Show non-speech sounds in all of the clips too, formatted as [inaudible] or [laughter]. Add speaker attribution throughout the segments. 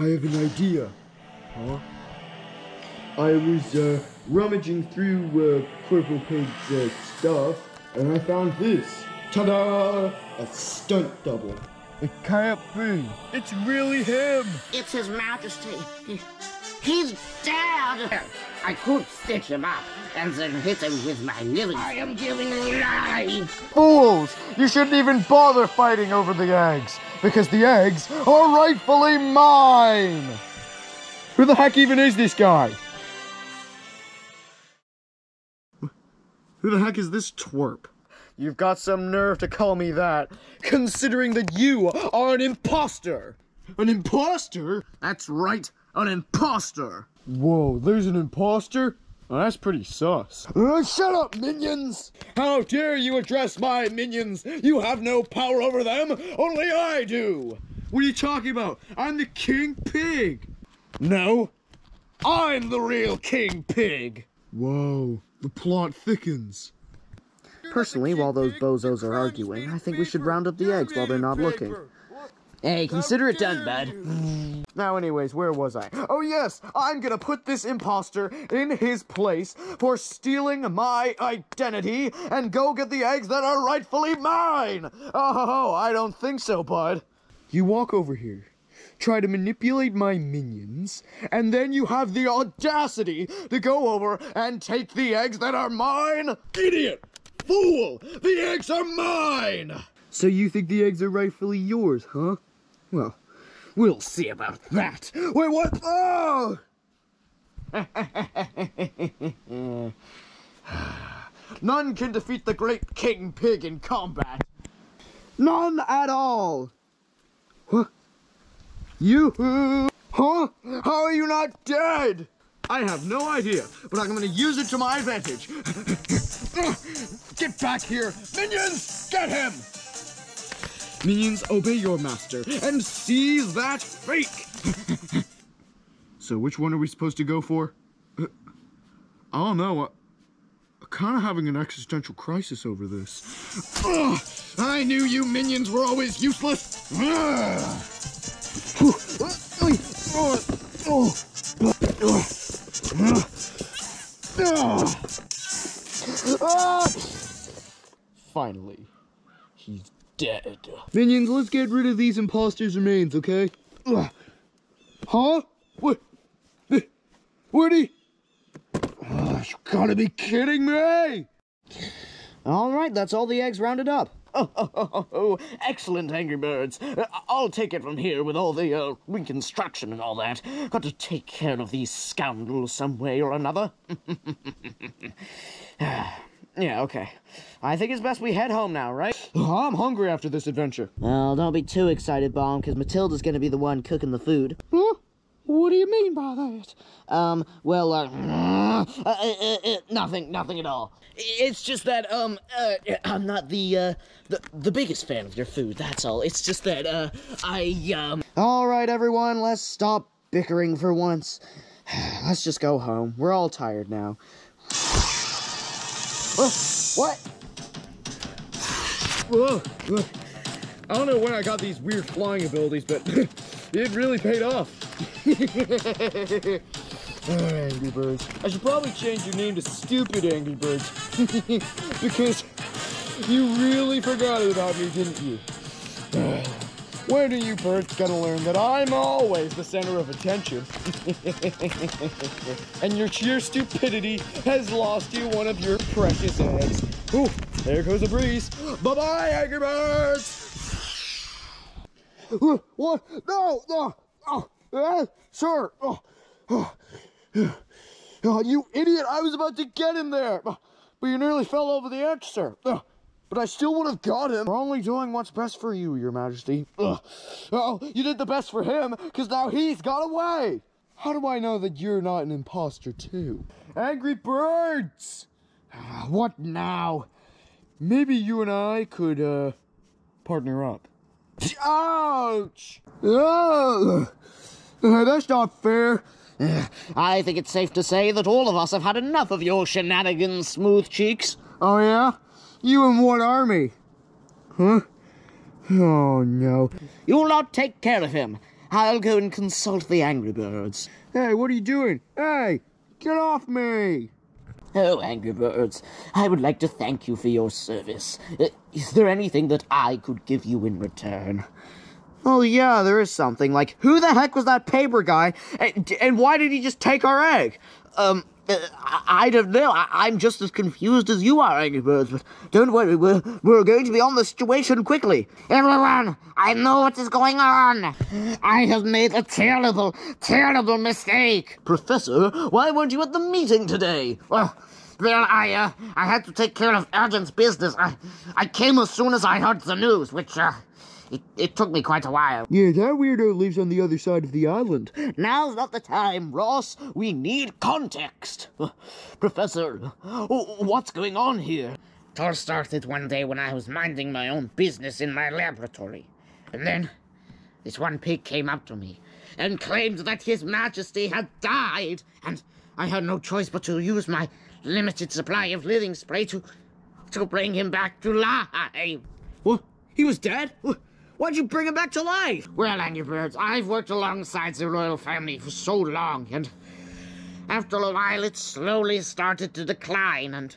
Speaker 1: I have an idea. Huh? I was uh, rummaging through uh, Corporal Pig's uh, stuff, and I found this. Ta-da! A stunt double. It can't be. It's really him.
Speaker 2: It's His Majesty. He- He's dead. I could stitch him up and then hit him with my living. I am giving life.
Speaker 1: Fools! You shouldn't even bother fighting over the eggs, because the eggs are rightfully mine! Who the heck even is this guy? Who the heck is this twerp? You've got some nerve to call me that, considering that you are an imposter! An imposter? That's right, an imposter! Whoa, there's an imposter? Well, that's pretty sus. Uh, shut up, minions! How dare you address my minions? You have no power over them, only I do! What are you talking about? I'm the king pig! No, I'm the real king pig! Whoa, the plot thickens.
Speaker 3: Personally, while those bozos are arguing, I think we should round up the eggs while they're not looking.
Speaker 2: Hey, consider it done, bud.
Speaker 1: Now, anyways, where was I? Oh, yes, I'm gonna put this imposter in his place for stealing my identity and go get the eggs that are rightfully mine! Oh, I don't think so, bud. You walk over here, try to manipulate my minions, and then you have the audacity to go over and take the eggs that are mine? Idiot! Fool! The eggs are mine! So you think the eggs are rightfully yours, huh? Well, we'll see about that. Wait, what? Oh! None can defeat the great King Pig in combat. None at all. Huh? You? Huh? How are you not dead? I have no idea, but I'm gonna use it to my advantage. [laughs] Get back here! Minions! Get him! Minions, obey your master and seize that fake! [laughs] so, which one are we supposed to go for? Uh, I don't know. I'm kind of having an existential crisis over this. Ugh, I knew you minions were always useless! Finally, he's dead. Minions, let's get rid of these imposters' remains, okay? Ugh. Huh? What? Eh, Where'd he? Ugh, you gotta be kidding me!
Speaker 3: All right, that's all the eggs rounded up. [laughs]
Speaker 2: Oh, oh, oh, oh, oh, excellent, Angry Birds. Uh, I'll take it from here with all the uh, reconstruction and all that. Got to take care of these scoundrels some way or another. [laughs]
Speaker 3: Yeah, okay. I think it's best we head home now, right?
Speaker 1: I'm hungry after this adventure.
Speaker 3: Well, don't be too excited, Bomb, because Matilda's gonna be the one cooking the food.
Speaker 1: Huh? What do you mean by that?
Speaker 3: Um, well, uh,
Speaker 2: Uh, uh, uh, uh, nothing, nothing at all. It's just that, um, uh, I'm not the, uh, the, the biggest fan of your food, that's all. It's just that, uh, I, um...
Speaker 3: all right, everyone, let's stop bickering for once. [sighs] Let's just go home. We're all tired now.
Speaker 1: What? Whoa, whoa. I don't know when I got these weird flying abilities, but [laughs] it really paid off. [laughs] oh, Angry Birds. I should probably change your name to Stupid Angry Birds. [laughs] because you really forgot about me, didn't you? [sighs] When are you birds gonna learn that I'm always the center of attention? [laughs] and your sheer stupidity has lost you one of your precious eggs. Ooh, there goes a breeze. Bye-bye, Angry Birds! [sighs] What? No, no. Oh, uh, sir. Oh, oh, [sighs] oh, you idiot. I was about to get him there. But you nearly fell over the edge, sir. Uh, But I still would have got him. We're only doing what's best for you, your majesty. Ugh. Oh, you did the best for him, because now he's got away. How do I know that you're not an imposter, too? Angry Birds! Ah, What now? Maybe you and I could, uh, partner up. Ouch! Ugh. Uh, that's not fair.
Speaker 2: I think it's safe to say that all of us have had enough of your shenanigans, Smooth Cheeks.
Speaker 1: Oh, yeah? You in what army? Huh? Oh, no.
Speaker 2: You'll not take care of him.
Speaker 4: I'll go and consult the Angry Birds.
Speaker 1: Hey, what are you doing? Hey, get off me!
Speaker 4: Oh, Angry Birds, I would like to thank you for your service. Uh, is there anything that I could give you in return?
Speaker 5: Oh yeah, there is something. Like, who the heck was that paper guy? And, and why did he just take our egg? Um, I, I don't know. I, am just as confused as you are, Angry Birds. But don't worry, we're, we're going to be on the situation quickly.
Speaker 2: Everyone, I know what is going on. I have made a terrible, terrible mistake.
Speaker 4: Professor, why weren't you at the meeting today?
Speaker 2: Well, well, I, uh, I had to take care of urgent business. I, I came as soon as I heard the news, which, uh, it, it took me quite a while.
Speaker 1: Yeah, that weirdo lives on the other side of the island.
Speaker 4: Now's not the time, Ross. We need context. [sighs] Professor, what's going on here?
Speaker 2: It all started one day when I was minding my own business in my laboratory. And then this one pig came up to me and claimed that His Majesty had died, and I had no choice but to use my limited supply of living spray to to bring him back to life.
Speaker 4: What? He was dead? Why'd you bring him back to life?
Speaker 2: Well, Angry Birds, I've worked alongside the royal family for so long, and after a while it slowly started to decline, and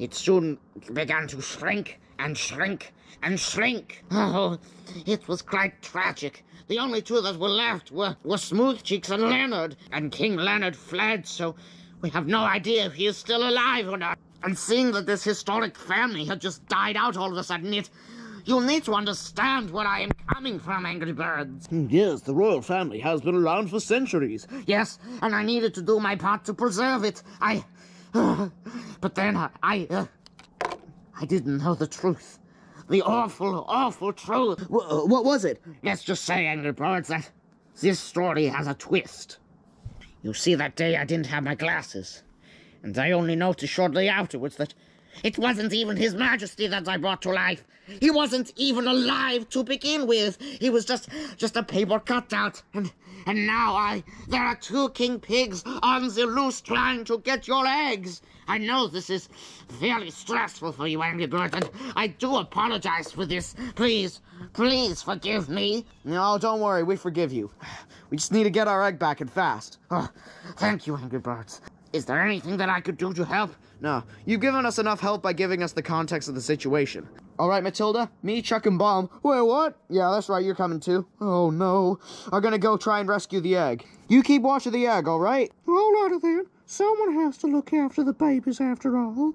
Speaker 2: it soon began to shrink and shrink and shrink. Oh, it was quite tragic. The only two that were left were, were Smooth Cheeks and Leonard, and King Leonard fled, so we have no idea if he is still alive or not. And seeing that this historic family had just died out all of a sudden, it You'll need to understand where I am coming from, Angry Birds.
Speaker 4: Yes, the royal family has been around for centuries.
Speaker 2: Yes, and I needed to do my part to preserve it. I. [sighs] But then I. I, uh, I didn't know the truth. The awful, awful truth.
Speaker 4: W uh, what was it?
Speaker 2: Let's just say, Angry Birds, that this story has a twist. You see, that day I didn't have my glasses. And I only noticed shortly afterwards that it wasn't even His Majesty that I brought to life. He wasn't even alive to begin with. He was just just a paper cutout. And and now I there are two king pigs on the loose trying to get your eggs. I know this is very stressful for you, Angry Bird, and I do apologize for this. Please, please forgive me.
Speaker 5: No, don't worry, we forgive you. We just need to get our egg back and fast.
Speaker 2: Oh, thank you, Angry Birds. Is there anything that I could do to help?
Speaker 5: No, you've given us enough help by giving us the context of the situation. All right, Matilda, me, Chuck, and Bomb. Wait, what? Yeah, that's right, you're coming too. Oh no, are gonna go try and rescue the egg. You keep watching the egg, all right?
Speaker 6: All right then. Someone has to look after the babies after all.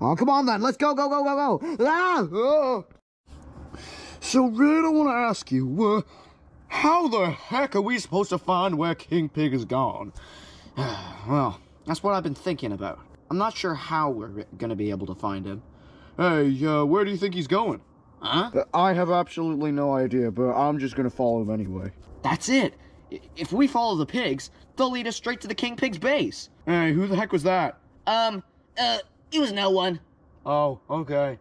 Speaker 5: Oh, come on then, let's go, go, go, go, go. Ah! Oh.
Speaker 1: So, Red, I want to ask you, uh, how the heck are we supposed to find where King Pig is gone? [sighs]
Speaker 5: well, that's what I've been thinking about. I'm not sure how we're gonna be able to find him.
Speaker 1: Hey, uh, where do you think he's going?
Speaker 5: Huh?
Speaker 1: I have absolutely no idea, but I'm just gonna follow him anyway.
Speaker 5: That's it. If we follow the pigs, they'll lead us straight to the King Pig's base.
Speaker 1: Hey, who the heck was that?
Speaker 4: Um, uh, it was no one.
Speaker 1: Oh, okay.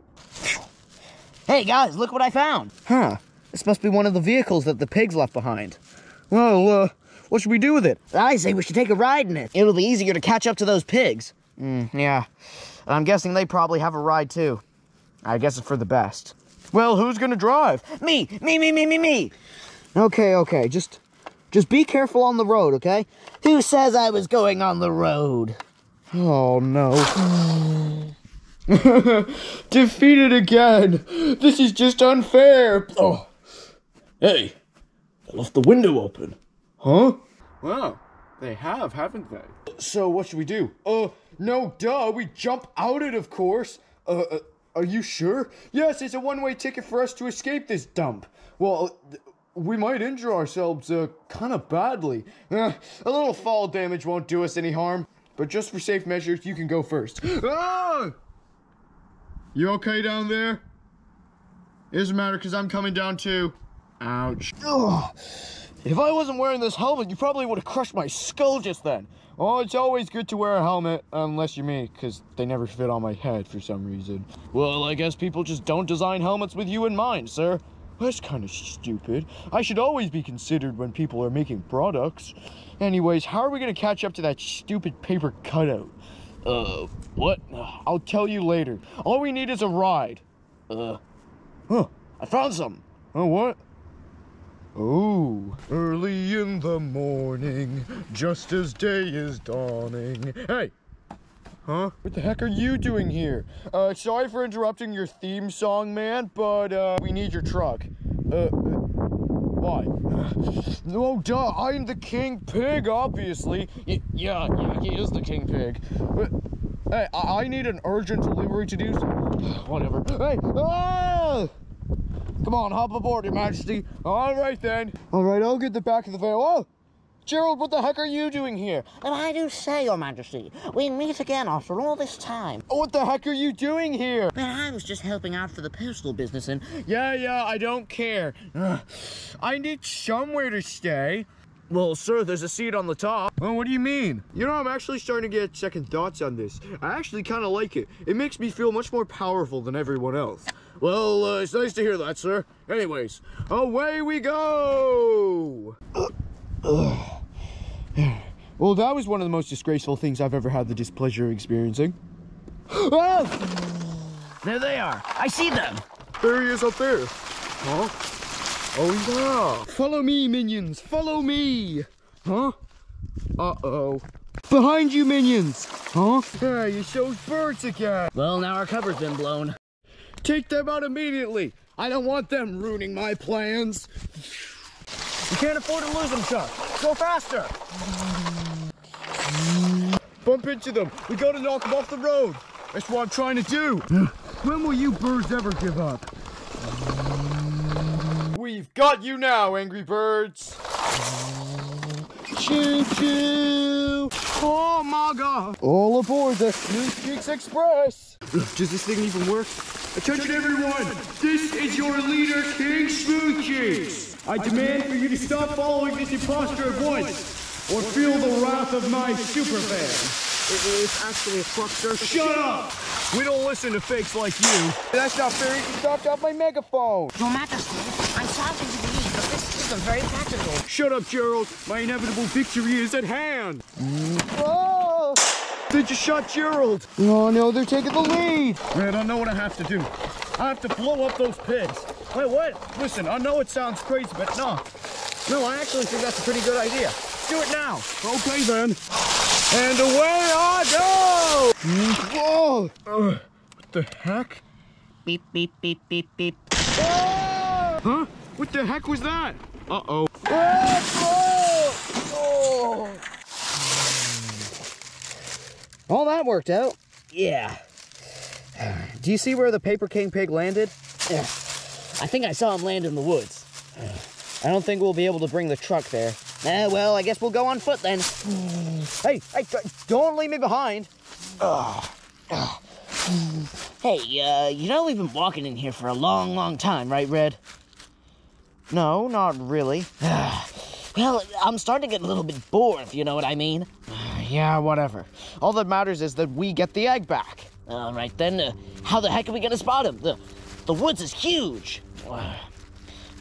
Speaker 4: Hey guys, look what I found.
Speaker 5: Huh. This must be one of the vehicles that the pigs left behind. Well, uh, what should we do with it?
Speaker 4: I say we should take a ride in it.
Speaker 5: It'll be easier to catch up to those pigs. Mm, yeah. And I'm guessing they probably have a ride too. I guess it's for the best.
Speaker 1: Well, who's gonna drive?
Speaker 4: Me, me, me, me, me, me.
Speaker 5: Okay, okay. Just, just be careful on the road, okay?
Speaker 4: Who says I was going on the road?
Speaker 1: Oh no. [sighs] Defeated again. This is just unfair. Oh. Hey, they left the window open. Huh? Well, they have, haven't they? So what should we do? Uh, no, duh. We jump out it, of course. Uh, uh are you sure? Yes, it's a one-way ticket for us to escape this dump. Well, we might injure ourselves, uh, kind of badly. Uh, a little fall damage won't do us any harm. But just for safe measures, you can go first. [gasps] Ah! You okay down there? It doesn't matter, because I'm coming down too. Ouch. Ugh. If I wasn't wearing this helmet, you probably would have crushed my skull just then. Oh, it's always good to wear a helmet, unless you're me, because they never fit on my head for some reason. Well, I guess people just don't design helmets with you in mind, sir. That's kind of stupid. I should always be considered when people are making products. Anyways, how are we going to catch up to that stupid paper cutout? Uh, what? I'll tell you later. All we need is a ride. Uh, huh, I found something. Oh, what? Oh, early in the morning, just as day is dawning. Hey! Huh? What the heck are you doing here? Uh, sorry for interrupting your theme song, man, but, uh, we need your truck. Uh, uh why? no, [sighs] duh, I'm the king pig, obviously. Y yeah, yeah, he is the king pig. But, hey, I, I need an urgent delivery to do so. [sighs] Whatever. Hey, ah! Come on, hop aboard, Your Majesty. All right, then. All right, I'll get the back of the van. Oh, Gerald, what the heck are you doing here?
Speaker 7: And I do say, Your Majesty, we meet again after all this time.
Speaker 1: What the heck are you doing here?
Speaker 7: Well, I was just helping out for the postal business and...
Speaker 1: Yeah, yeah, I don't care. Ugh. I need somewhere to stay. Well, sir, there's a seat on the top. Well, what do you mean? You know, I'm actually starting to get second thoughts on this. I actually kind of like it. It makes me feel much more powerful than everyone else. Well, uh, it's nice to hear that, sir. Anyways, away we go! well, that was one of the most disgraceful things I've ever had the displeasure of experiencing. ah!
Speaker 2: There they are. I see them.
Speaker 1: There he is up there. Huh? Oh, yeah. Follow me, minions. Follow me. Huh? Uh-oh. Behind you, minions. Huh? Yeah, you showed birds again.
Speaker 2: Well, now our cover's been blown.
Speaker 1: Take them out immediately. I don't want them ruining my plans. You can't afford to lose them, Chuck. Go faster. Bump into them. We gotta knock them off the road. That's what I'm trying to do. When will you birds ever give up? We've got you now, Angry Birds. Choo choo! Oh my god! All aboard the Smooth Cheeks Express! Does this thing even work? Attention everyone! This is your leader, King Smooth Cheeks! I demand for you to stop following this imposter at once, or feel the wrath of my super fan.
Speaker 3: It's actually a truckster.
Speaker 1: Shut up! We don't listen to fakes like you. That's not fair. You stopped off my megaphone.
Speaker 7: Your Majesty, I'm sorry to believe, but this isn't very practical.
Speaker 1: Shut up, Gerald. My inevitable victory is at hand. Oh! They just shot Gerald. Oh no, they're taking the lead. Man, I know what I have to do. I have to blow up those pigs. Wait, what? Listen, I know it sounds crazy, but no. No, I actually think that's a pretty good idea. Do it now. Okay, then. And away I go! Whoa! Uh, what the heck?
Speaker 7: Beep, beep, beep, beep, beep.
Speaker 1: Oh! Huh? What the heck was that? Uh-oh. Oh!
Speaker 3: Oh! All that worked out.
Speaker 2: Yeah.
Speaker 3: Do you see where the Paper King Pig landed?
Speaker 2: Yeah. I think I saw him land in the woods.
Speaker 3: I don't think we'll be able to bring the truck there.
Speaker 2: Eh, well, I guess we'll go on foot then.
Speaker 3: hey, hey, don't leave me behind.
Speaker 2: Hey, uh, you know we've been walking in here for a long, long time, right, Red?
Speaker 3: No, not really. [sighs]
Speaker 2: well, I'm starting to get a little bit bored, if you know what I mean. [sighs]
Speaker 3: yeah, whatever. All that matters is that we get the egg back.
Speaker 2: All right, then, uh, how the heck are we gonna spot him? The, the woods is huge. [sighs]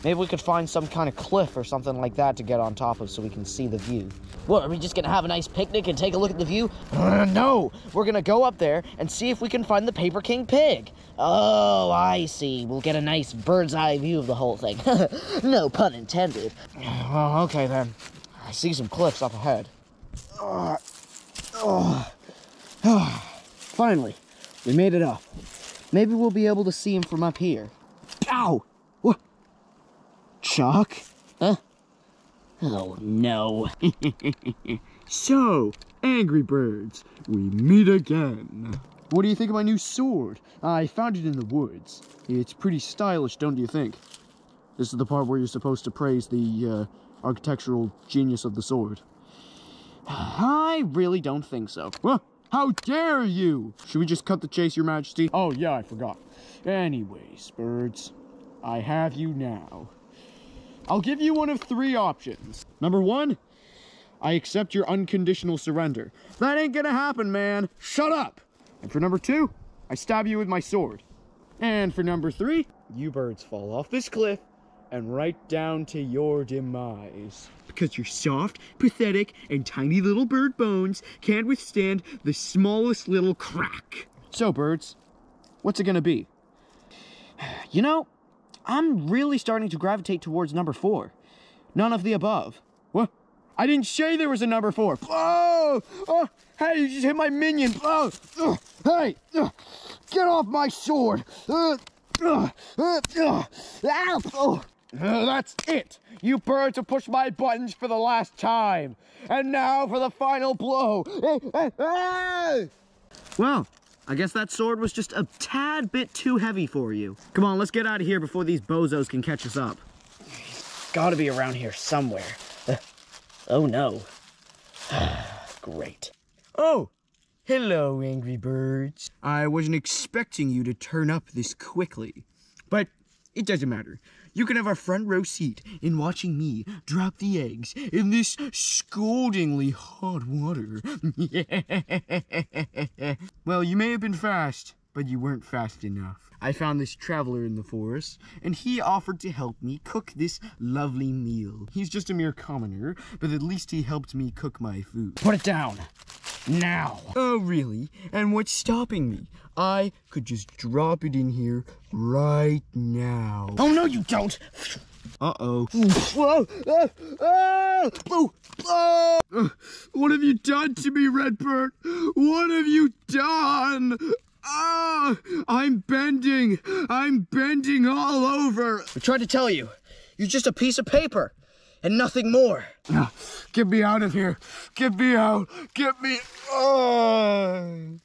Speaker 3: Maybe we could find some kind of cliff or something like that to get on top of so we can see the view.
Speaker 2: What, are we just gonna have a nice picnic and take a look at the view? [clears throat]
Speaker 3: No! We're gonna go up there and see if we can find the Paper King pig.
Speaker 2: Oh, I see. We'll get a nice bird's eye view of the whole thing. [laughs] no pun intended. [sighs]
Speaker 3: Well, okay then. I see some cliffs up ahead. [sighs] Finally, we made it up. Maybe we'll be able to see him from up here. Ow! Chuck?
Speaker 2: Huh? Oh, no. [laughs]
Speaker 1: so, Angry Birds, we meet again. What do you think of my new sword? I found it in the woods. It's pretty stylish, don't you think? This is the part where you're supposed to praise the uh, architectural genius of the sword.
Speaker 3: I really don't think so.
Speaker 1: Well, how dare you! Should we just cut the chase, your majesty? Oh, yeah, I forgot. Anyways, birds, I have you now. I'll give you one of three options. Number one, I accept your unconditional surrender. That ain't gonna happen, man. Shut up. And for number two, I stab you with my sword. And for number three, you birds fall off this cliff and right down to your demise. Because your soft, pathetic, and tiny little bird bones can't withstand the smallest little crack. So, birds, what's it gonna be? [sighs]
Speaker 3: You know, I'm really starting to gravitate towards number four.
Speaker 1: None of the above. What? I didn't say there was a number four. Oh! Oh! Hey, you just hit my minion. Oh! Hey! Get off my sword! Uh. Uh. Ow! Oh. Uh, that's it! You birds have pushed my buttons for the last time! And now for the final blow! Well, I guess that sword was just a tad bit too heavy for you. Come on, let's get out of here before these bozos can catch us up.
Speaker 2: Gotta be around here somewhere. Uh, oh no. [sighs] Great.
Speaker 1: Oh, hello, Angry Birds. I wasn't expecting you to turn up this quickly, but it doesn't matter. You can have a front row seat in watching me drop the eggs in this scaldingly hot water. [laughs] well, you may have been fast, but you weren't fast enough. I found this traveler in the forest, and he offered to help me cook this lovely meal. He's just a mere commoner, but at least he helped me cook my food.
Speaker 2: Put it down. Now.
Speaker 1: Oh, really? And what's stopping me? I could just drop it in here right now.
Speaker 2: Oh no, you don't.
Speaker 1: Uh-oh. Whoa! Oh, oh. Uh, What have you done to me, Redbird? What have you done? Ah! I'm bending. I'm bending all over.
Speaker 2: I tried to tell you. You're just a piece of paper and nothing more. [sighs]
Speaker 1: Get me out of here. Get me out. Get me. [sighs] Oh.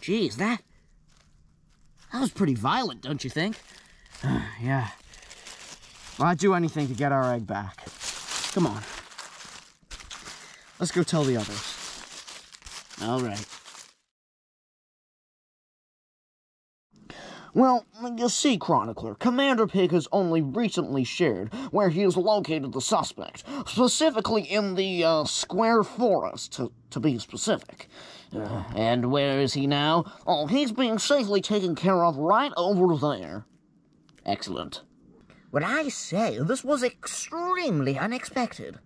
Speaker 2: Geez, that. That was pretty violent, don't you think? [sighs]
Speaker 1: Yeah. Well, I'd do anything to get our egg back. Come on. Let's go tell the others.
Speaker 2: All right.
Speaker 3: Well, you see, Chronicler, Commander Pig has only recently shared where he has located the suspect, specifically in the uh, Square Forest, to, to be specific. Uh, and where is he now? Oh, he's being safely taken care of right over there. Excellent.
Speaker 2: What I say, this was extremely unexpected.